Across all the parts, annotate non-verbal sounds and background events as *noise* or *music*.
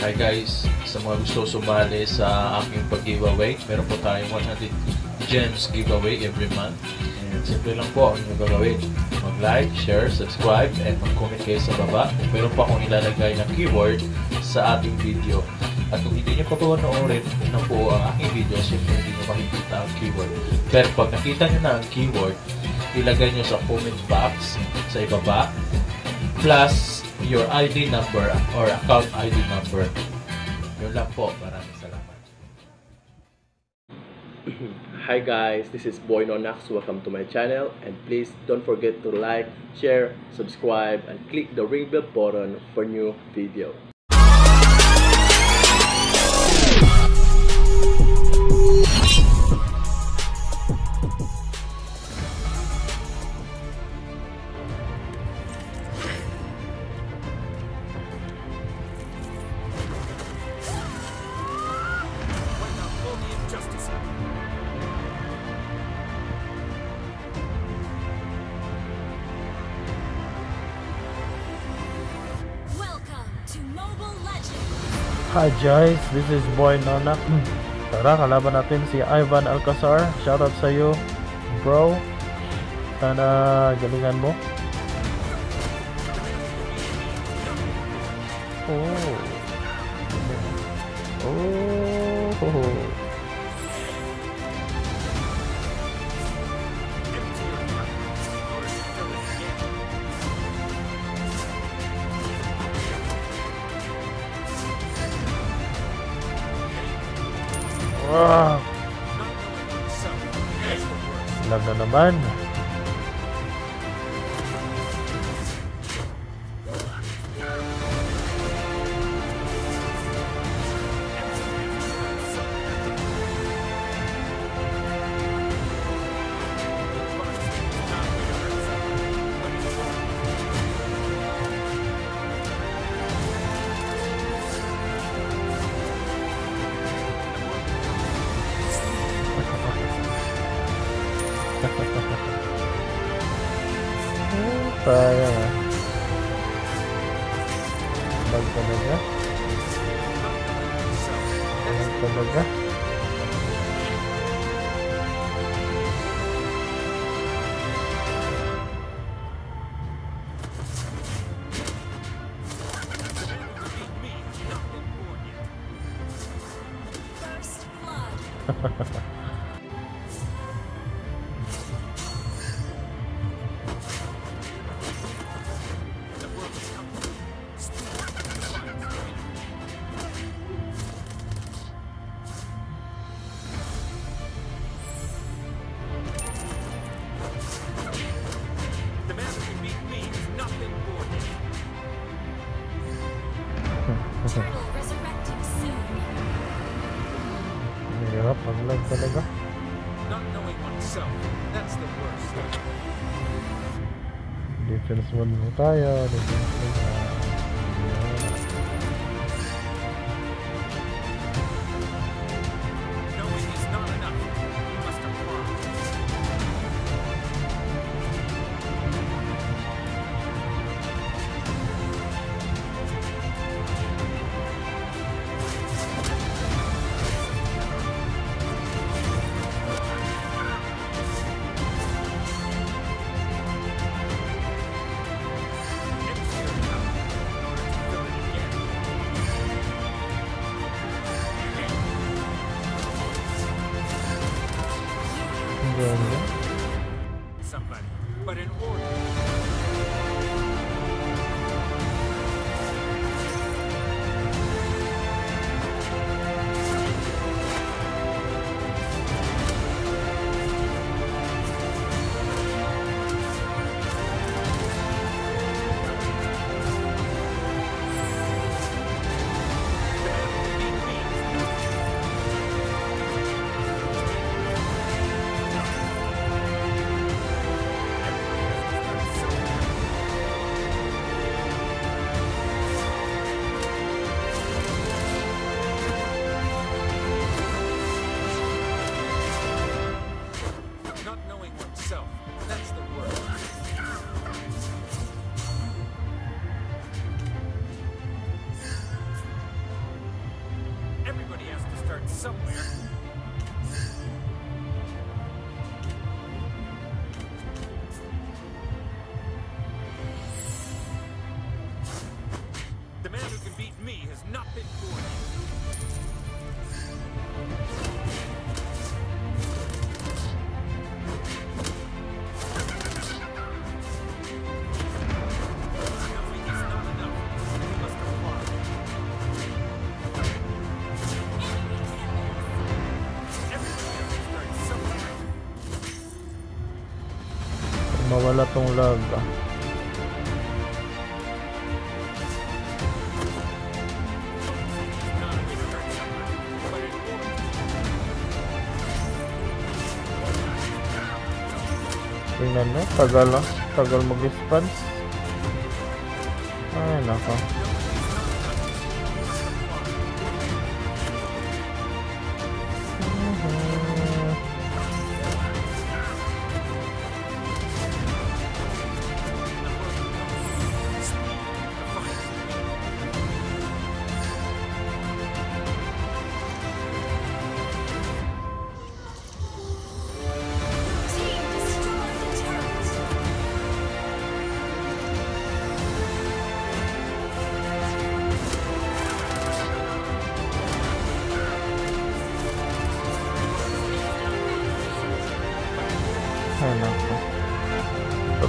Hi guys, sa mga gusto sumali sa aking pag-giveaway, meron po tayong 100 gems giveaway every month. And simple lang po ang inyong gagawin. Mag-like, share, subscribe, and mag-comment kayo sa baba. Meron pa akong ilalagay na keyword sa ating video. At kung hindi nyo pa po panoorin na po ang aking video, siyempre hindi nyo makikita ang keyword. Pero pag nakita nyo na ang keyword, ilagay nyo sa comment box sa ibaba plus your ID number or account ID number. Yun lang po. Maraming salamat. *clears throat* Hi guys, this is Boy Nonax. Welcome to my channel and please don't forget to like, share, subscribe and click the ring bell button for new video. Hi guys, this is Boy Nonak. Tara, kalaban natin si Ivan Alcazar. Shoutout sa iyo, bro. Sana galingan mo. Oh. Oh. tambahan saya bagi tenaga Ha ha ha. Defense 1 mo tayo. Defense somewhere. Mawala tong lag. ah. Tingnan mo, tagal ah. Tagal mag-response. Ay, nako.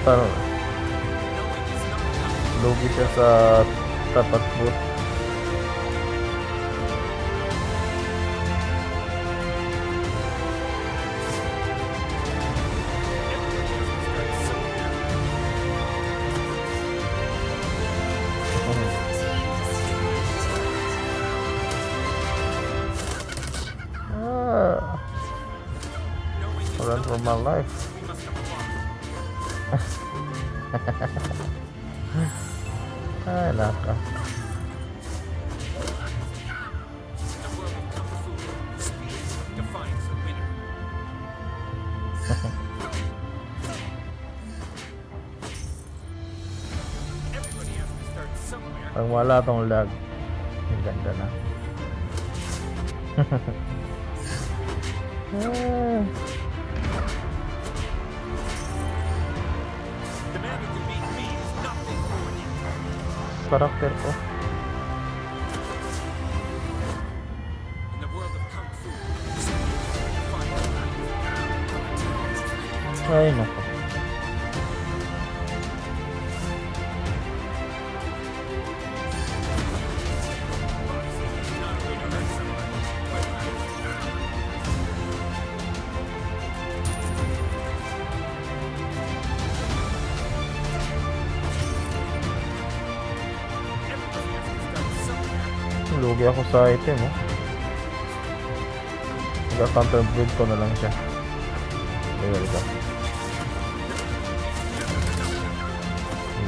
putar logisnya saat dapat boot Run ah. for my life. Start *laughs* somewhere. Pag wala tong lag, ang ganda na. *laughs* Ah, karakter ko. Ay. Lugi ako sa item, oh. Nag-counter build ko na lang siya. Ayun ka.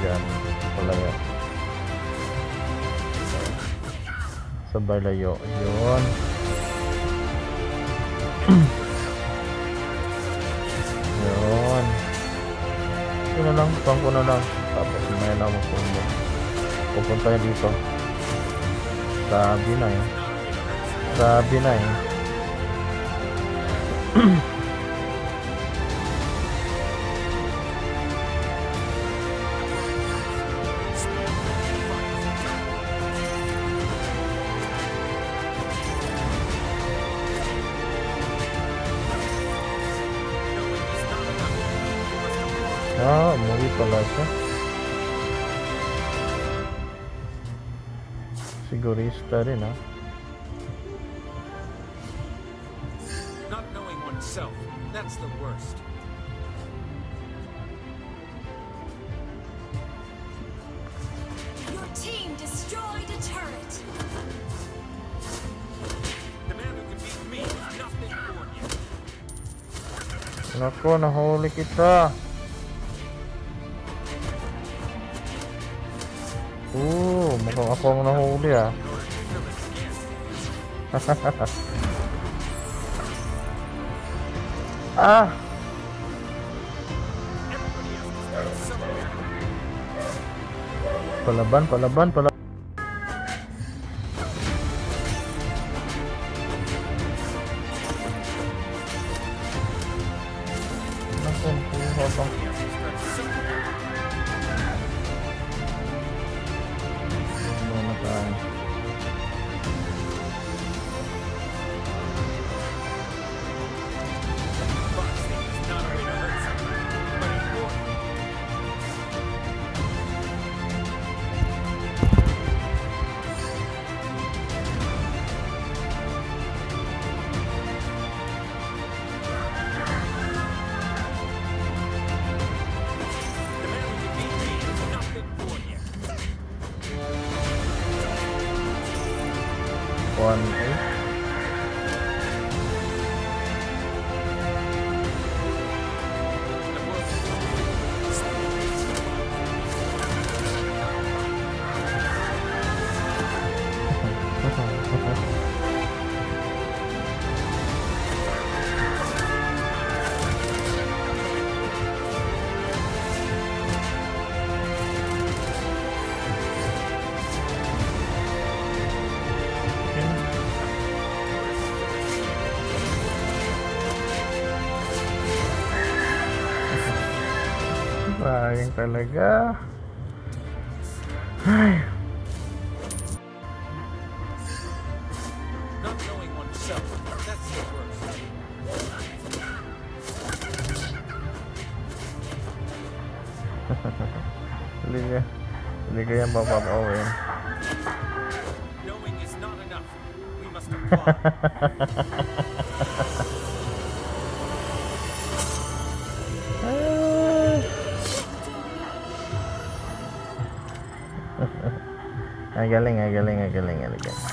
Yan. Wala yan. Sabay layo. Yun. *clears throat* Yun. Yun na lang. Pang ko na lang. Tapos may na mo combo. Pupunta dito. Sabi na eh. Sabi na eh. Ah, umuwi pala siya. Sigurista rin ah. Not knowing oneself, that's the worst. Your team destroyed a turret. The man who can beat me has not been born. Nako, nahuli kita. Oo, mukhang ako ang nahuli ah. *laughs* ah! Palaban, palaban, palaban. one. Eight. Santai lega. Hai. *laughs* ini ya ini kayak bapak bapak hahaha Ang galing, ang galing, ang galing, ang galing.